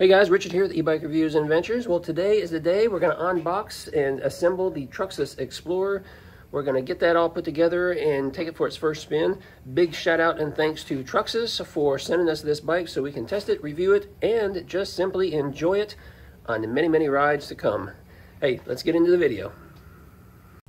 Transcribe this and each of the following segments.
Hey guys, Richard here with E-Bike Reviews and Adventures. Well, today is the day we're going to unbox and assemble the Troxus Explorer. We're going to get that all put together and take it for its first spin. Big shout out and thanks to Troxus for sending us this bike so we can test it, review it, and just simply enjoy it on the many, many rides to come. Hey, let's get into the video.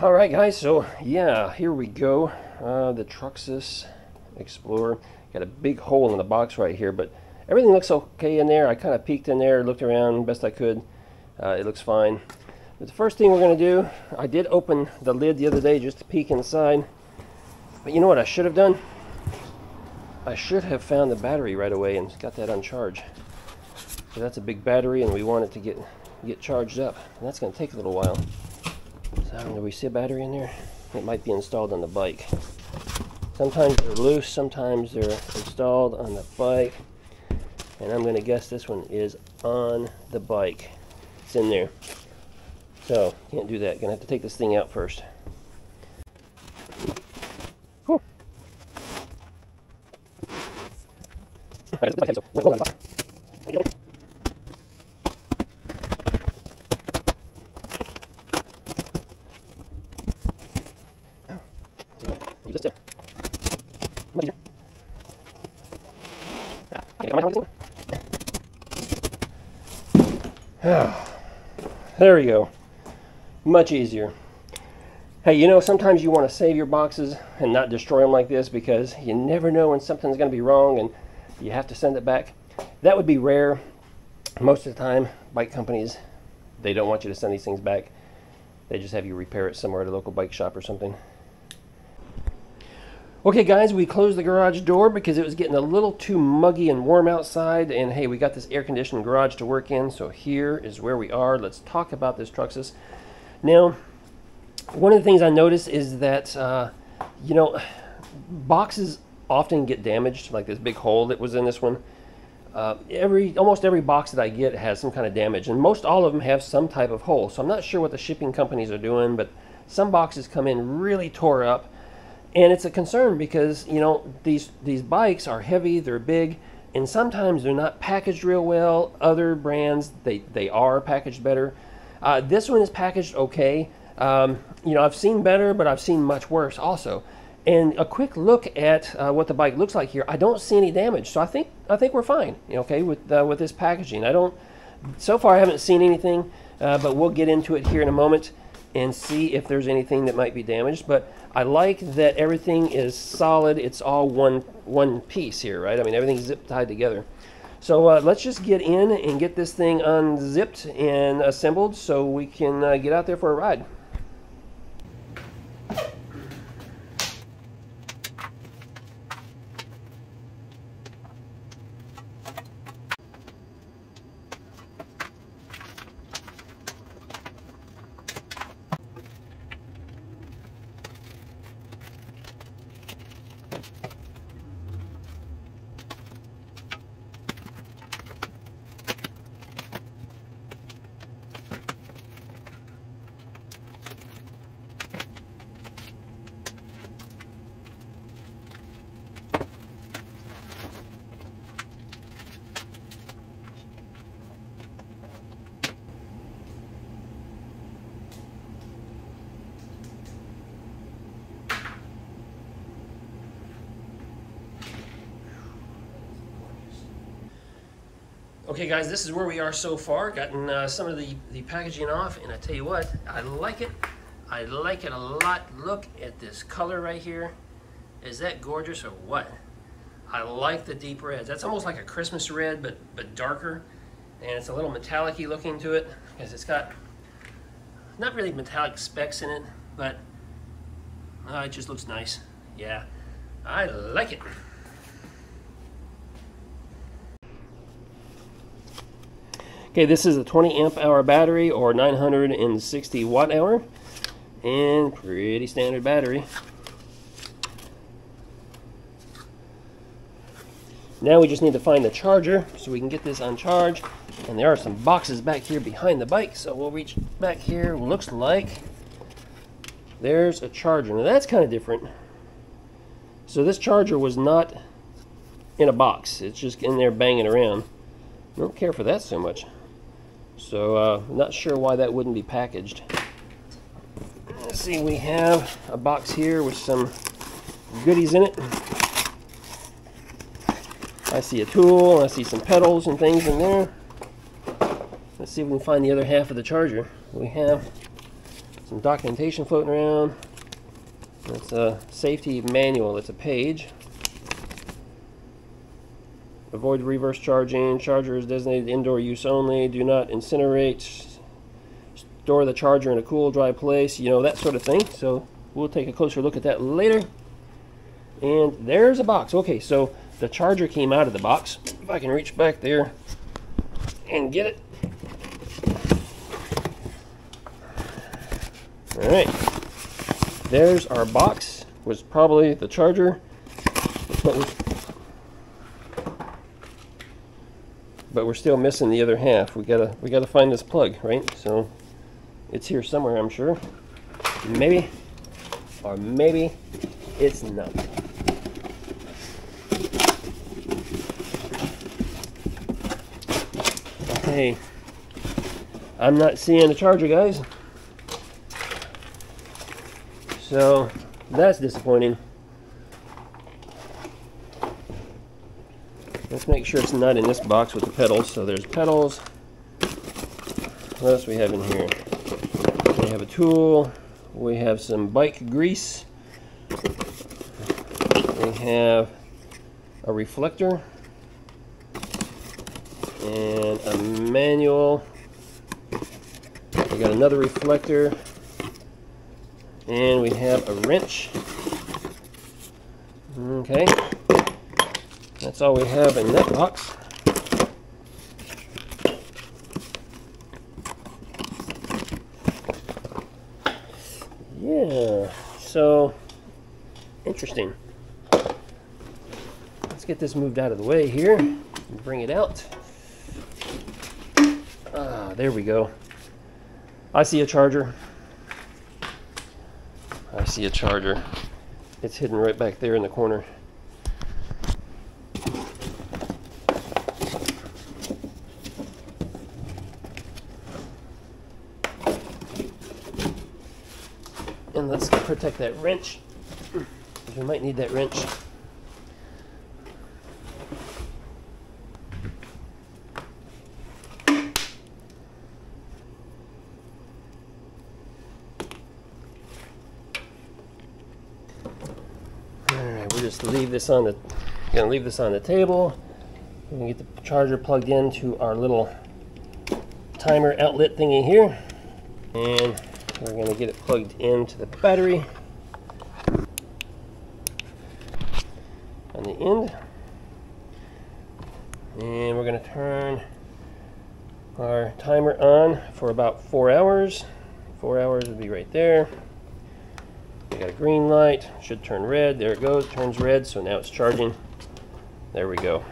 All right, guys, so yeah, here we go. Uh, the Troxus Explorer. Got a big hole in the box right here, but everything looks okay in there. I kind of peeked in there, looked around best I could. Uh, it looks fine. But the first thing we're going to do, I did open the lid the other day just to peek inside. But you know what I should have done? I should have found the battery right away and got that on charge. So that's a big battery and we want it to get get charged up. And that's going to take a little while. So do we see a battery in there? It might be installed on the bike. Sometimes they're loose, sometimes they're installed on the bike and I'm going to guess this one is on the bike. It's in there. So, can't do that. Gonna have to take this thing out first. There we go. Much easier. Hey, you know, sometimes you want to save your boxes and not destroy them like this because you never know when something's going to be wrong and you have to send it back. That would be rare. Most of the time, bike companies, they don't want you to send these things back. They just have you repair it somewhere at a local bike shop or something. Okay guys, we closed the garage door because it was getting a little too muggy and warm outside and hey, we got this air conditioned garage to work in, so here is where we are. Let's talk about this Troxus. Now, one of the things I noticed is that, uh, you know, boxes often get damaged, like this big hole that was in this one. Uh, every Almost every box that I get has some kind of damage, and most all of them have some type of hole. So I'm not sure what the shipping companies are doing, but some boxes come in really tore up and it's a concern because you know these these bikes are heavy they're big and sometimes they're not packaged real well. Other brands they they are packaged better. Uh, this one is packaged okay. Um, you know i've seen better but i've seen much worse also. And a quick look at uh, what the bike looks like here. I don't see any damage so i think i think we're fine okay with uh, with this packaging. I don't so far i haven't seen anything uh, but we'll get into it here in a moment and see if there's anything that might be damaged. But I like that everything is solid. It's all one one piece here, right? I mean, everything's zip tied together. So uh, let's just get in and get this thing unzipped and assembled so we can uh, get out there for a ride. Okay guys, this is where we are so far. Gotten uh, some of the, the packaging off, and I tell you what, I like it. I like it a lot. Look at this color right here. Is that gorgeous or what? I like the deep reds. That's almost like a Christmas red, but, but darker. And it's a little metallic looking to it, because it's got not really metallic specks in it, but uh, it just looks nice. Yeah, I like it. Okay, this is a 20 amp hour battery or 960 watt hour and pretty standard battery. Now we just need to find the charger so we can get this on charge. And there are some boxes back here behind the bike, so we'll reach back here. Looks like there's a charger. Now that's kind of different. So this charger was not in a box. It's just in there banging around. I Don't care for that so much. So, uh, not sure why that wouldn't be packaged. Let's see, we have a box here with some goodies in it. I see a tool, I see some pedals and things in there. Let's see if we can find the other half of the charger. We have some documentation floating around. It's a safety manual, it's a page. Avoid reverse charging. Charger is designated indoor use only. Do not incinerate. Store the charger in a cool, dry place. You know, that sort of thing. So we'll take a closer look at that later. And there's a box. Okay, so the charger came out of the box. If I can reach back there and get it. All right, there's our box. Was probably the charger, but we're still missing the other half. We gotta we gotta find this plug, right? So it's here somewhere, I'm sure. Maybe, or maybe it's not. Okay, I'm not seeing the charger, guys. So that's disappointing. Let's make sure it's not in this box with the pedals. So there's pedals. What else we have in here? We have a tool. We have some bike grease. We have a reflector and a manual. We got another reflector and we have a wrench. Okay. That's all we have in that box. Yeah, so interesting. Let's get this moved out of the way here and bring it out. Ah, there we go. I see a charger. I see a charger. It's hidden right back there in the corner. And protect that wrench. We might need that wrench. just leave this on the gonna leave this on the table. We can get the charger plugged into our little timer outlet thingy here. And we're gonna get it plugged into the battery on the end. And we're gonna turn our timer on for about four hours. Four hours would be right there We got a green light, should turn red. There it goes, turns red, so now it's charging. There we go.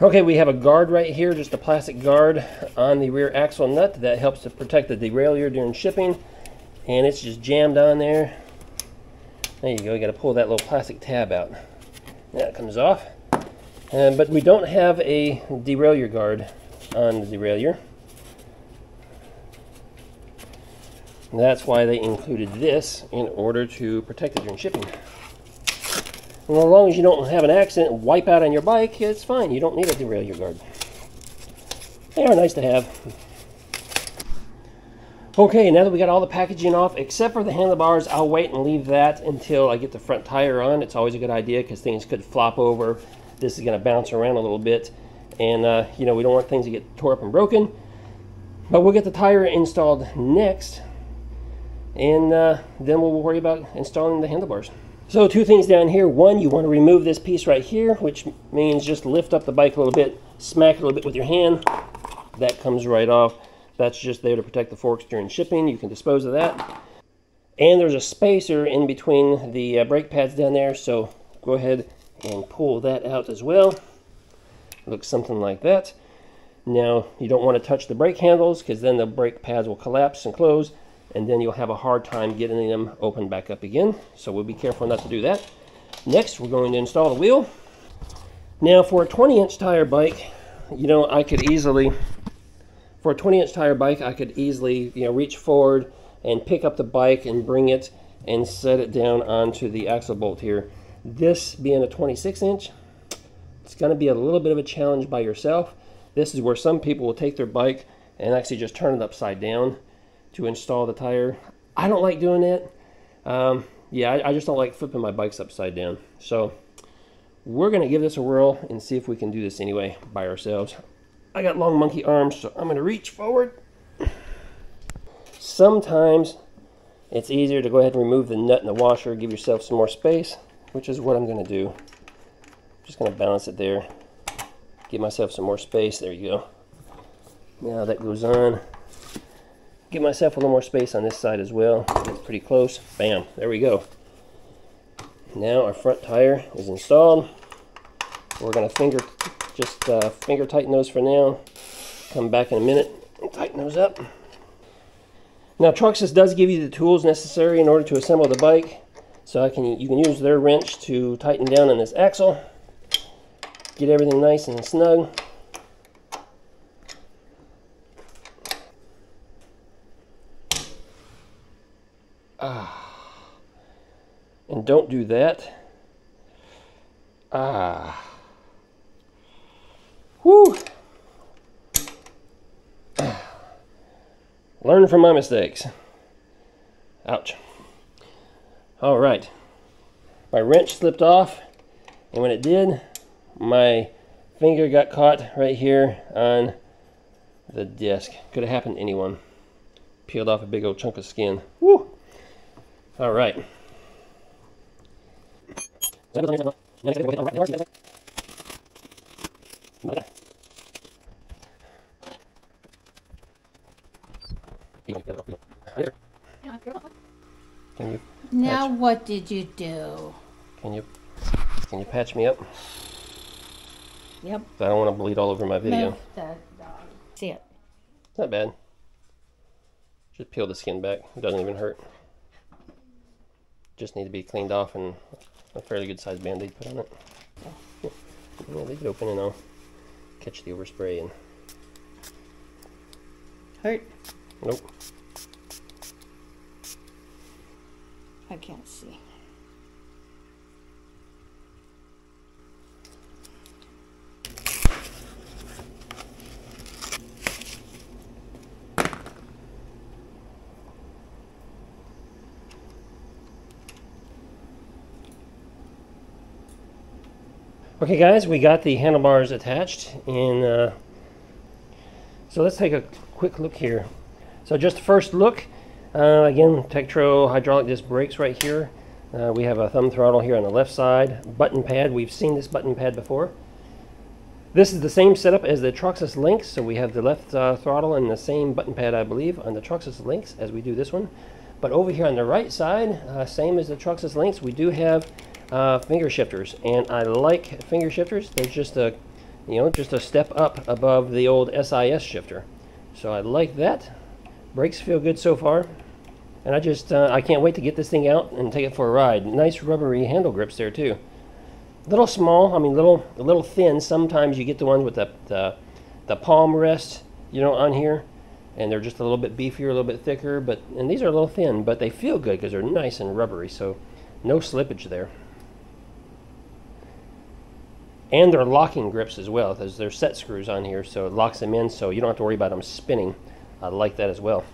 Okay, we have a guard right here, just a plastic guard on the rear axle nut that helps to protect the derailleur during shipping. And it's just jammed on there. There you go, you gotta pull that little plastic tab out. That comes off. Um, but we don't have a derailleur guard on the derailleur. That's why they included this in order to protect it during shipping. And as long as you don't have an accident and wipe out on your bike, it's fine. You don't need a derailleur guard. They are nice to have. Okay, now that we got all the packaging off, except for the handlebars, I'll wait and leave that until I get the front tire on. It's always a good idea because things could flop over. This is going to bounce around a little bit. And, uh, you know, we don't want things to get tore up and broken. But we'll get the tire installed next, and uh, then we'll worry about installing the handlebars. So two things down here. One, you want to remove this piece right here, which means just lift up the bike a little bit, smack it a little bit with your hand. That comes right off. That's just there to protect the forks during shipping. You can dispose of that. And there's a spacer in between the uh, brake pads down there, so go ahead and pull that out as well. Looks something like that. Now, you don't want to touch the brake handles because then the brake pads will collapse and close and then you'll have a hard time getting them open back up again. So we'll be careful not to do that. Next, we're going to install the wheel. Now, for a 20 inch tire bike, you know, I could easily, for a 20 inch tire bike, I could easily, you know, reach forward and pick up the bike and bring it and set it down onto the axle bolt here. This being a 26 inch, it's going to be a little bit of a challenge by yourself. This is where some people will take their bike and actually just turn it upside down to install the tire. I don't like doing it. Um, yeah, I, I, just don't like flipping my bikes upside down. So we're going to give this a whirl and see if we can do this anyway by ourselves. I got long monkey arms, so I'm going to reach forward. Sometimes it's easier to go ahead and remove the nut and the washer, give yourself some more space, which is what I'm going to do. Just going to balance it there. Give myself some more space. There you go. Now that goes on. Give myself a little more space on this side as well. It's pretty close. Bam, there we go. Now our front tire is installed. We're gonna finger, just uh, finger tighten those for now. Come back in a minute and tighten those up. Now Troxus does give you the tools necessary in order to assemble the bike. So I can you can use their wrench to tighten down on this axle. Get everything nice and snug. Don't do that. Ah. Whew. Learn from my mistakes. Ouch. All right. My wrench slipped off, and when it did, my finger got caught right here on the desk. Could have happened to anyone. Peeled off a big old chunk of skin. Woo! All right. Can you? Now patch? what did you do? Can you? Can you patch me up? Yep. I don't want to bleed all over my video. See it. Not bad. Just peel the skin back. It doesn't even hurt just need to be cleaned off and a fairly good sized band-aid put on it. Yeah, leave it open and I'll catch the overspray and hurt. Nope. I can't see. Okay guys, we got the handlebars attached and uh, so let's take a quick look here. So just first look, uh, again Tektro hydraulic disc brakes right here. Uh, we have a thumb throttle here on the left side, button pad, we've seen this button pad before. This is the same setup as the Troxus Lynx, so we have the left uh, throttle and the same button pad I believe on the Troxus Lynx as we do this one. But over here on the right side, uh, same as the Troxus Lynx, we do have uh, finger shifters, and I like finger shifters. They're just a, you know, just a step up above the old SIS shifter. So I like that. Brakes feel good so far, and I just uh, I can't wait to get this thing out and take it for a ride. Nice rubbery handle grips there too. Little small, I mean little a little thin. Sometimes you get the ones with the the, the palm rest, you know, on here and they're just a little bit beefier, a little bit thicker, but and these are a little thin, but they feel good because they're nice and rubbery, so no slippage there and they're locking grips as well because there's set screws on here so it locks them in so you don't have to worry about them spinning I like that as well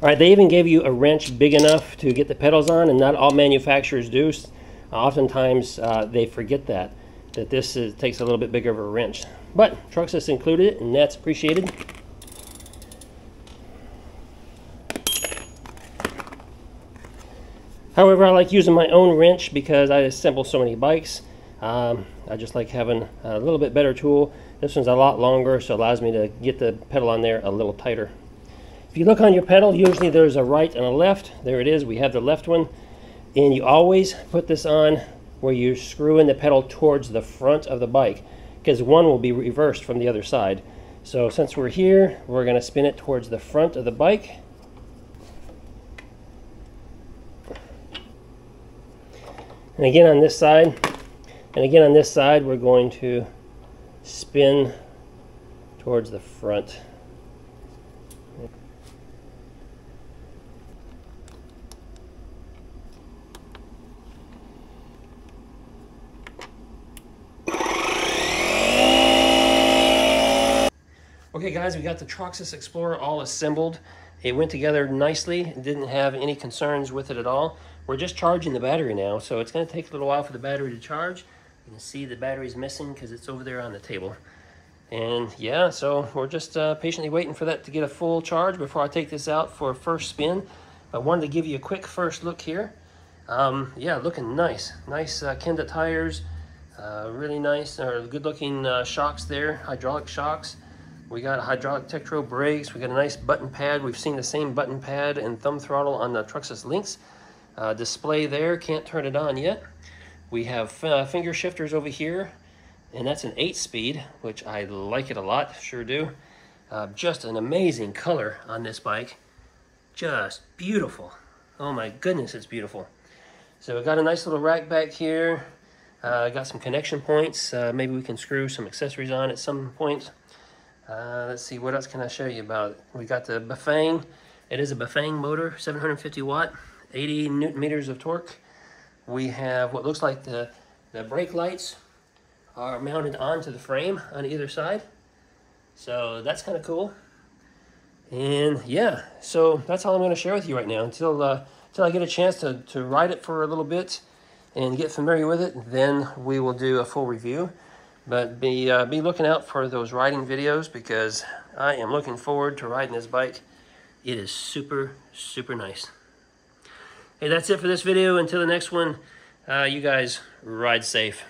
all right they even gave you a wrench big enough to get the pedals on and not all manufacturers do oftentimes uh, they forget that, that this is, takes a little bit bigger of a wrench. But Troxus included it, and that's appreciated. However, I like using my own wrench because I assemble so many bikes. Um, I just like having a little bit better tool. This one's a lot longer, so it allows me to get the pedal on there a little tighter. If you look on your pedal, usually there's a right and a left. There it is, we have the left one. And you always put this on where you're screwing the pedal towards the front of the bike because one will be reversed from the other side. So since we're here, we're going to spin it towards the front of the bike And again on this side, and again on this side, we're going to spin towards the front. Okay guys, we got the Troxus Explorer all assembled. It went together nicely, didn't have any concerns with it at all. We're just charging the battery now, so it's going to take a little while for the battery to charge. You can see the battery's missing because it's over there on the table. And yeah, so we're just uh, patiently waiting for that to get a full charge before I take this out for a first spin. I wanted to give you a quick first look here. Um, yeah, looking nice. Nice uh, Kenda tires, uh, really nice, or good looking uh, shocks there, hydraulic shocks. We got hydraulic Tektro brakes. We got a nice button pad. We've seen the same button pad and thumb throttle on the Troxus Lynx. Uh, display there, can't turn it on yet. We have uh, finger shifters over here, and that's an 8-speed, which I like it a lot, sure do. Uh, just an amazing color on this bike. Just beautiful. Oh my goodness, it's beautiful. So we got a nice little rack back here. Uh, got some connection points. Uh, maybe we can screw some accessories on at some point. Uh, let's see, what else can I show you about it? We got the Bafang. It is a Bafang motor, 750 watt. 80 newton meters of torque. We have what looks like the, the brake lights are mounted onto the frame on either side. So that's kind of cool. And yeah, so that's all I'm going to share with you right now until uh, until I get a chance to, to ride it for a little bit and get familiar with it. Then we will do a full review. But be, uh, be looking out for those riding videos because I am looking forward to riding this bike. It is super, super nice. Hey, that's it for this video. Until the next one, uh, you guys ride safe.